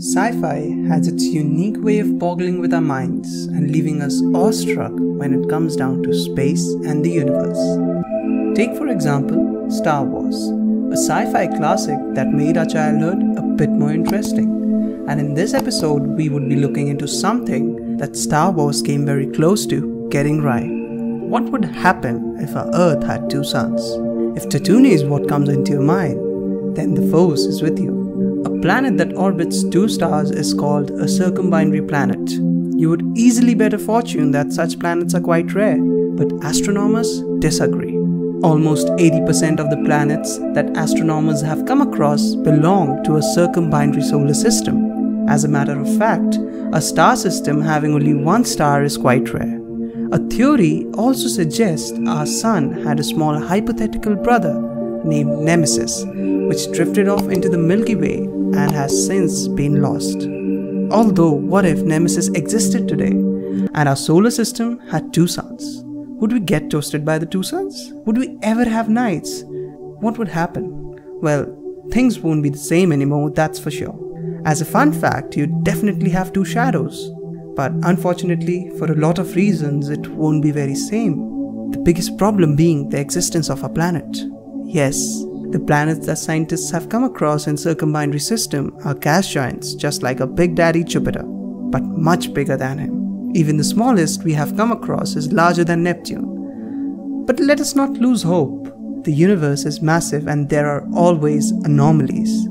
Sci fi has its unique way of boggling with our minds and leaving us awestruck when it comes down to space and the universe. Take, for example, Star Wars, a sci fi classic that made our childhood a bit more interesting. And in this episode, we would be looking into something that Star Wars came very close to getting right. What would happen if our Earth had two suns? If Tatooine is what comes into your mind, then the Force is with you. A planet that orbits two stars is called a circumbinary planet. You would easily bet a fortune that such planets are quite rare, but astronomers disagree. Almost 80% of the planets that astronomers have come across belong to a circumbinary solar system. As a matter of fact, a star system having only one star is quite rare. A theory also suggests our sun had a small hypothetical brother named Nemesis, which drifted off into the Milky Way and has since been lost. Although, what if Nemesis existed today and our solar system had two suns? Would we get toasted by the two suns? Would we ever have nights? What would happen? Well, things won't be the same anymore, that's for sure. As a fun fact, you definitely have two shadows. But unfortunately, for a lot of reasons, it won't be very same. The biggest problem being the existence of a planet. Yes, the planets that scientists have come across in circumbinary system are gas giants just like a big daddy Jupiter, but much bigger than him. Even the smallest we have come across is larger than Neptune. But let us not lose hope. The universe is massive and there are always anomalies.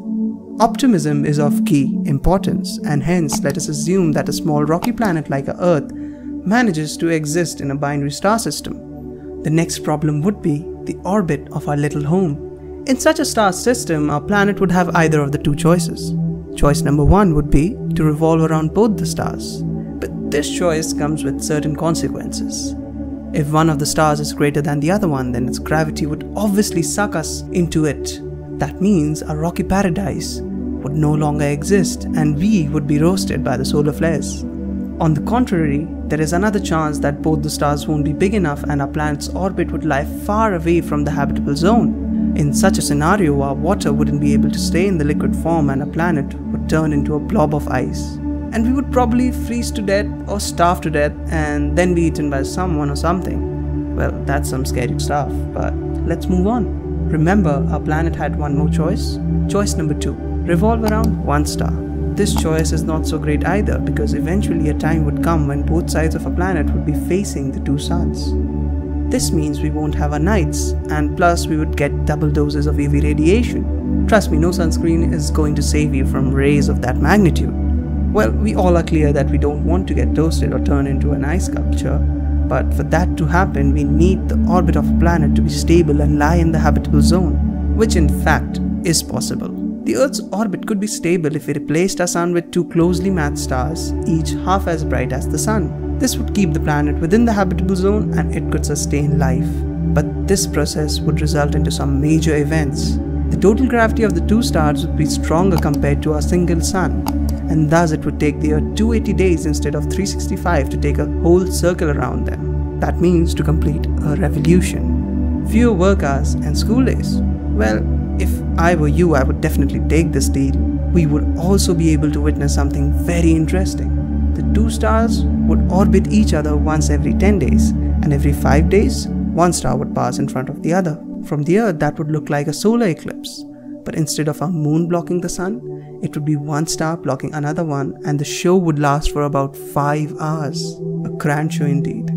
Optimism is of key importance and hence let us assume that a small rocky planet like Earth manages to exist in a binary star system. The next problem would be the orbit of our little home. In such a star system, our planet would have either of the two choices. Choice number one would be to revolve around both the stars. But this choice comes with certain consequences. If one of the stars is greater than the other one, then its gravity would obviously suck us into it. That means our rocky paradise would no longer exist and we would be roasted by the solar flares. On the contrary, there is another chance that both the stars won't be big enough and our planet's orbit would lie far away from the habitable zone. In such a scenario, our water wouldn't be able to stay in the liquid form and our planet would turn into a blob of ice. And we would probably freeze to death or starve to death and then be eaten by someone or something. Well, that's some scary stuff, but let's move on. Remember, our planet had one more choice. Choice number two revolve around one star. This choice is not so great either because eventually a time would come when both sides of a planet would be facing the two suns. This means we won't have our nights, and plus we would get double doses of UV radiation. Trust me, no sunscreen is going to save you from rays of that magnitude. Well, we all are clear that we don't want to get toasted or turn into an ice sculpture, but for that to happen, we need the orbit of a planet to be stable and lie in the habitable zone, which in fact is possible. The Earth's orbit could be stable if we replaced our Sun with two closely matched stars, each half as bright as the Sun. This would keep the planet within the habitable zone and it could sustain life. But this process would result into some major events. The total gravity of the two stars would be stronger compared to our single sun, and thus it would take the Earth 280 days instead of 365 to take a whole circle around them. That means to complete a revolution. Fewer work hours and school days. Well, if I were you, I would definitely take this deal. We would also be able to witness something very interesting the two stars would orbit each other once every 10 days, and every 5 days, one star would pass in front of the other. From the Earth, that would look like a solar eclipse. But instead of a moon blocking the sun, it would be one star blocking another one, and the show would last for about 5 hours. A grand show indeed.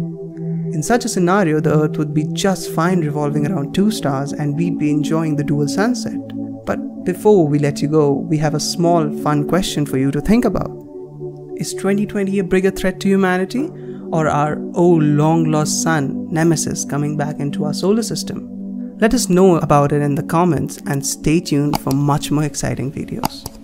In such a scenario, the Earth would be just fine revolving around two stars, and we'd be enjoying the dual sunset. But before we let you go, we have a small fun question for you to think about. Is 2020 a bigger threat to humanity or our old long lost sun, Nemesis, coming back into our solar system? Let us know about it in the comments and stay tuned for much more exciting videos.